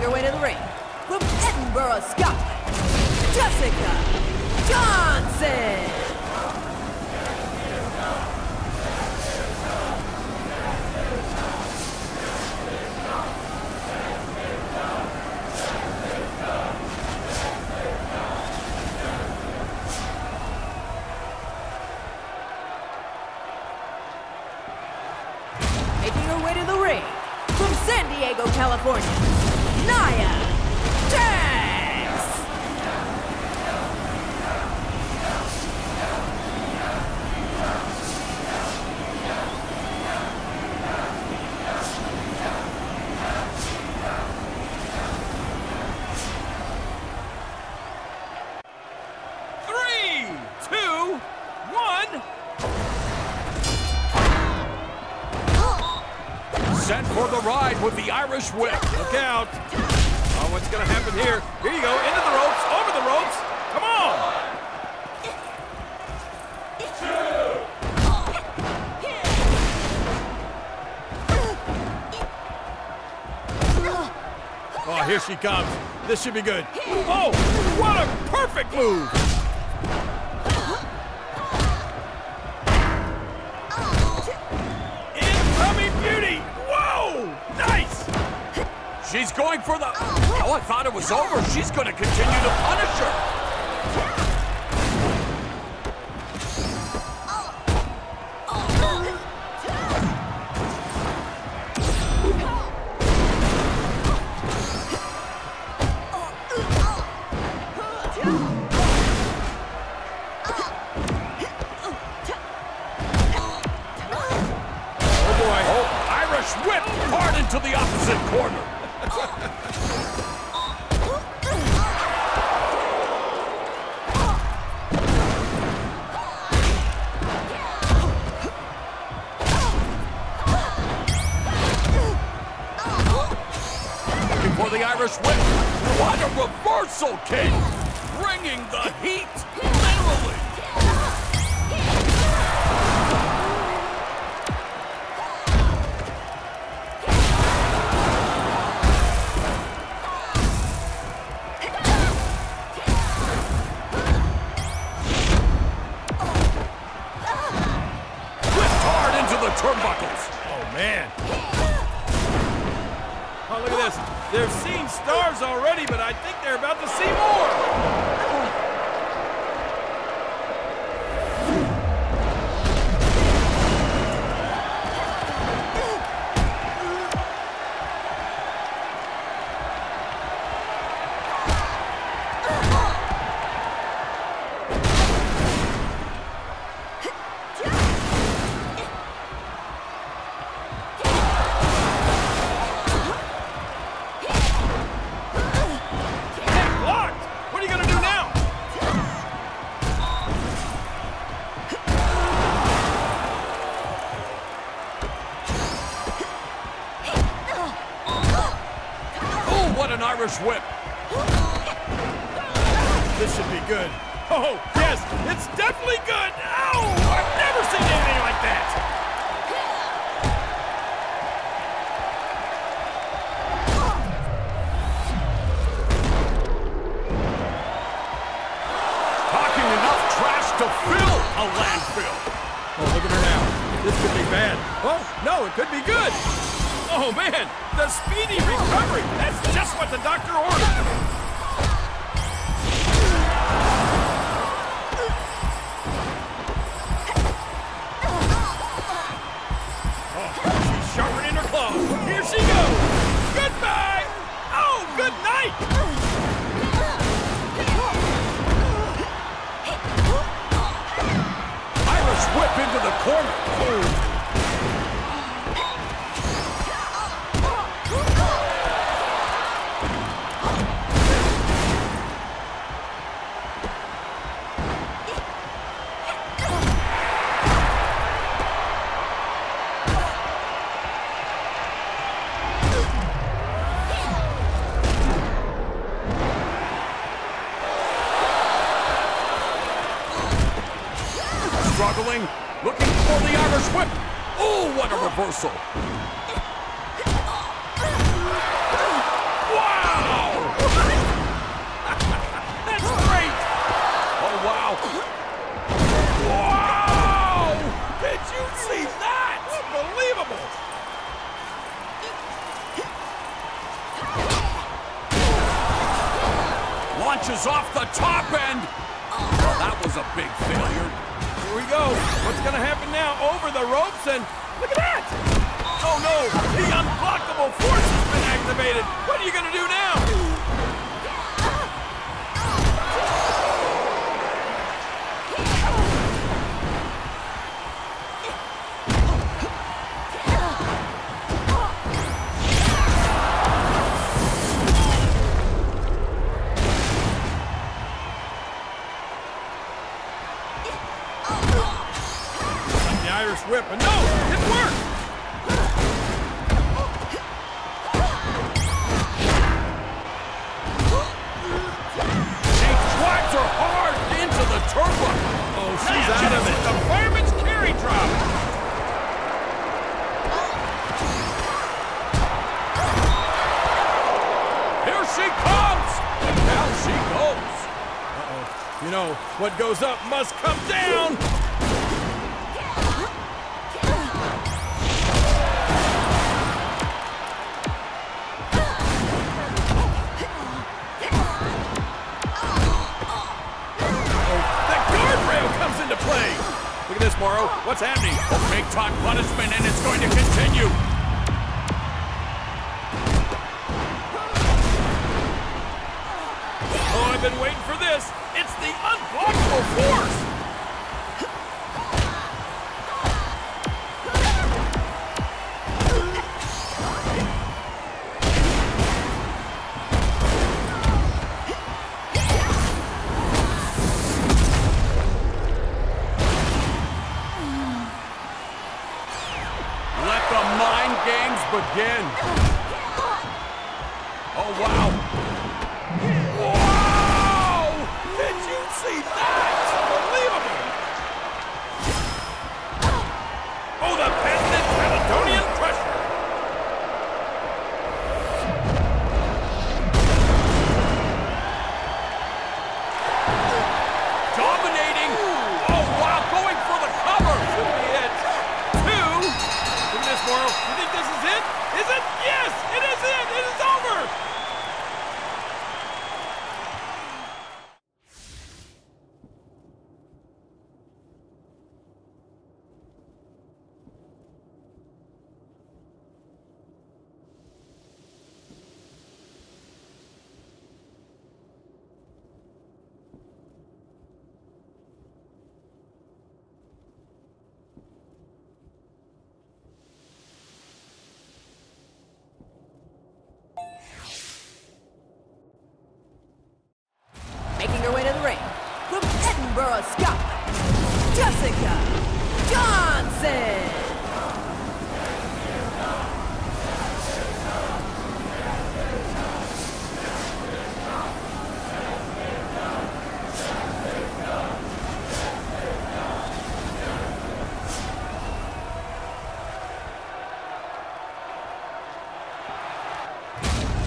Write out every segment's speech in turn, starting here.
Making her way to the ring. From Edinburgh, Scotland, Jessica Johnson! Ride with the Irish whip. Look out. Oh, what's going to happen here? Here you go. Into the ropes. Over the ropes. Come on. Oh, here she comes. This should be good. Oh, what a perfect move. She's going for the... Oh, oh, I thought it was over. She's going to continue to punish her. Reversal kick! Bringing the heat, literally. Whipped hard into the turnbuckles. Oh, man. Oh, look at this. They've seen stars already, but I think they're about to see more. Oh, Irish whip. This should be good. Oh, yes, it's definitely good. Ow! I've never seen anything like that. Talking enough trash to fill a landfill. Oh, look at her now. This could be bad. Oh, no, it could be good. Oh, man, the speedy recovery. That's just what the doctor ordered. Oh. Here she goes. Goodbye. Oh, good night. Irish whip into the corner. Launches off the top end. Well, that was a big failure. Here we go. What's gonna happen now? Over the ropes and look at that! Oh no! The unblockable force has been activated! What are you gonna do now? Irish whip, and no! It worked! She drives her hard into the turnbuckle. Oh, she's out of it. The fireman's carry drop. Here she comes. And down she goes. Uh-oh. You know, what goes up must come down. What's happening? Big time punishment, and it's going to continue. Games You think this is it? Is it? Yes! It is it! It is over! Ring from Edinburgh, Scotland, Jessica Johnson.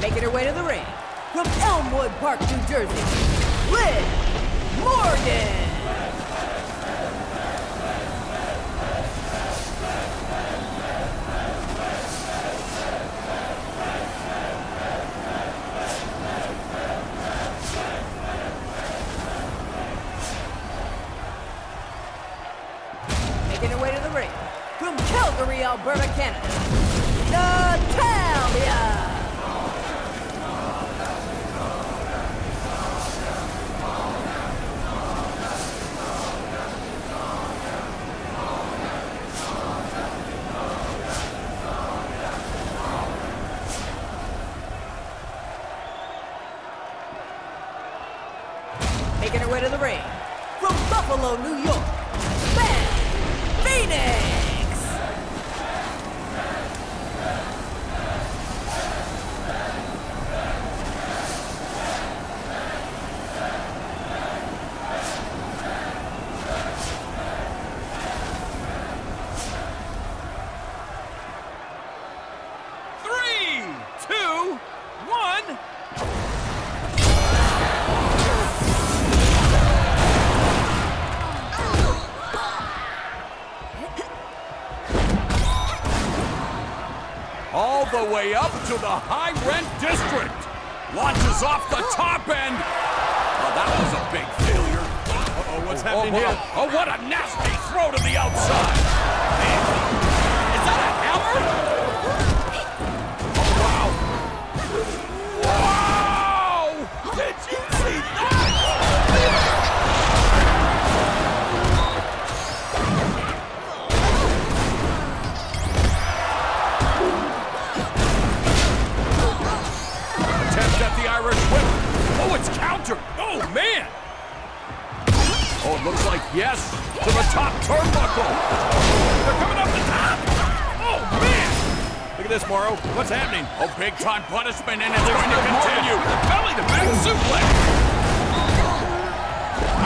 Making her way to the ring from Elmwood Park, New Jersey, Liv Morgan. Making her way to the ring from Calgary, Alberta, Canada, from Buffalo, New York, Beth Phoenix. All the way up to the high rent district. Launches off the oh. top end. Oh, that was a big failure. Uh-oh, what's Oh, happening what here? a, oh, what a nasty throw to the outside. Man, Is that a hammer? Oh, it looks like yes to the top turnbuckle. They're coming up the top! Oh, man! Look at this, Morrow. What's happening? Oh, big time punishment, and it's going to continue. Belly to back suplex!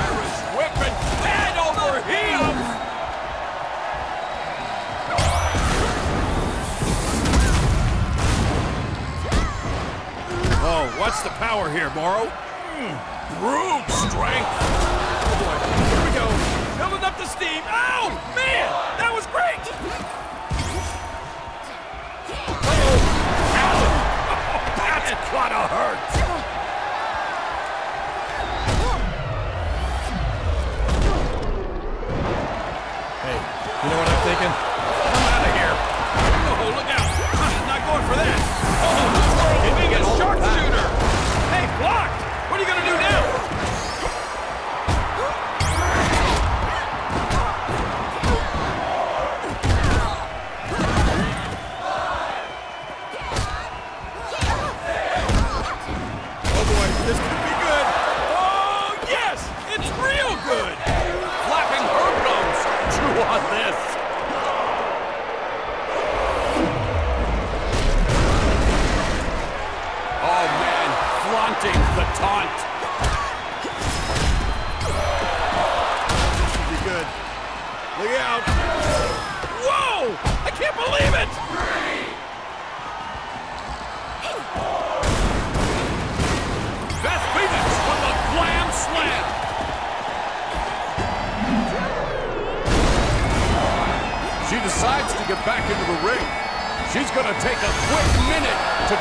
Irish whipping head over heels. Oh, what's the power here, Morrow? Hmm. Brute strength. Building up the steam. Ow! Man! That was great! Uh-oh. That's gotta hurt.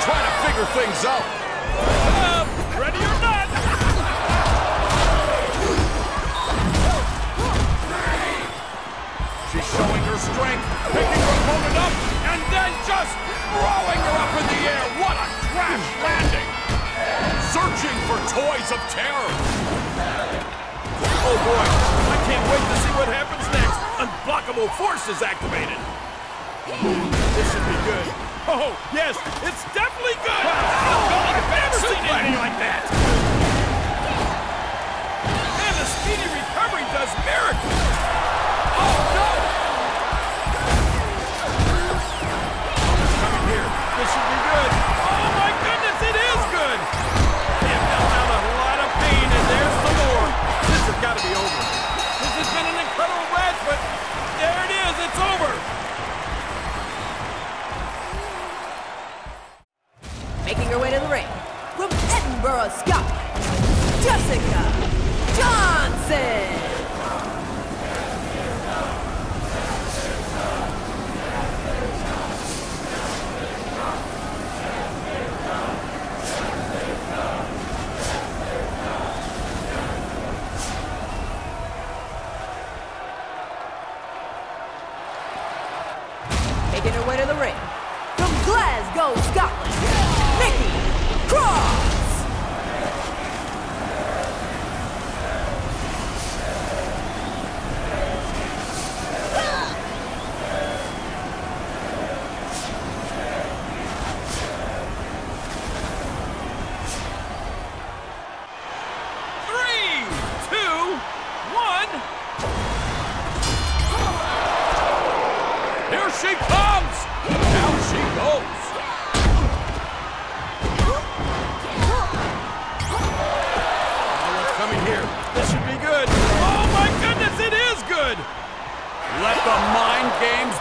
Try to figure things out. Up, ready or not? She's showing her strength, picking her opponent up, and then just throwing her up in the air. What a crash landing! Searching for toys of terror. Oh boy, I can't wait to see what happens next. Unblockable force is activated. This should be good. Oh, yes, it's definitely good. Wow, oh, I've never seen anything like that. Man, the speedy recovery does miracles.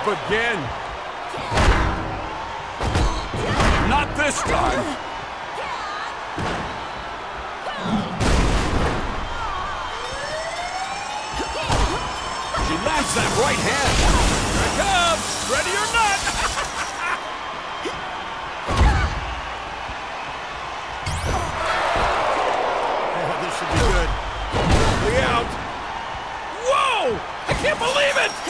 begin. Not this time. She lands that right hand. Here it comes. Ready or not. this should be good. Out. Whoa! I can't believe it!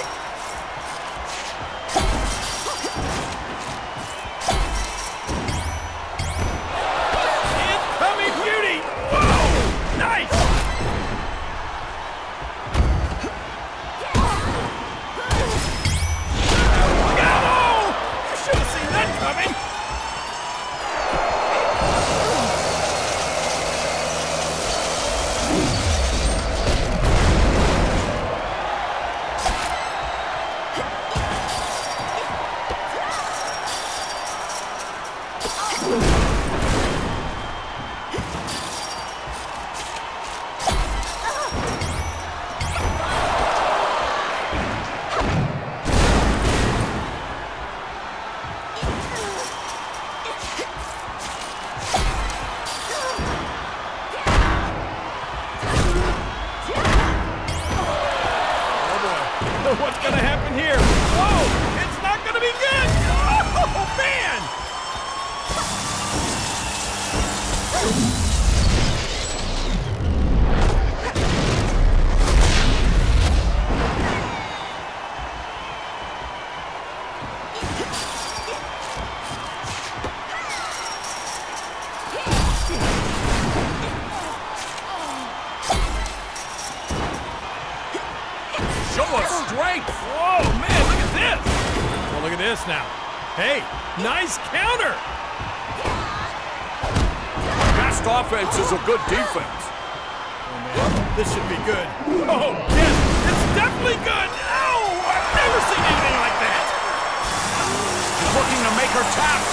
protect.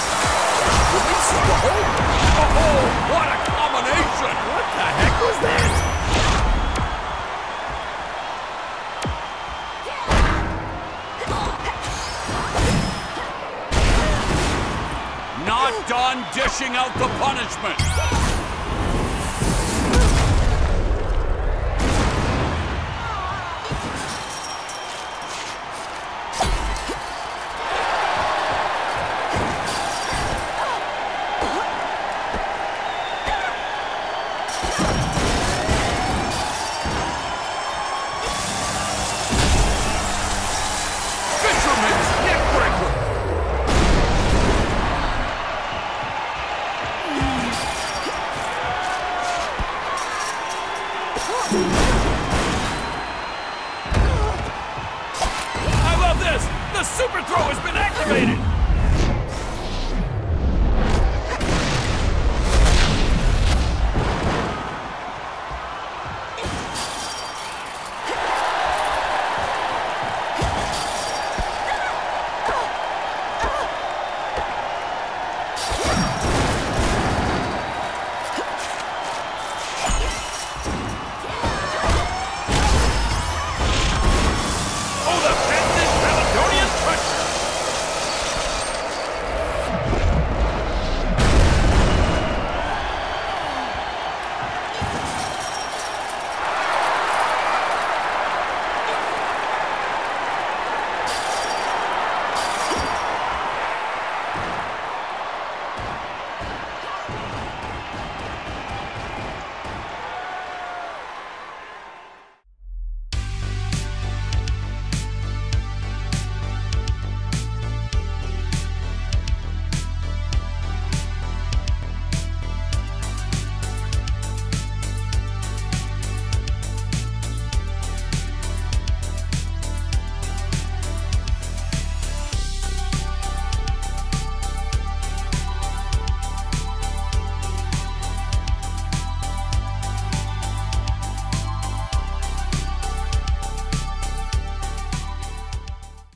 Releases the hold. Oh, what a combination. What the heck was that? Not done dishing out the punishment.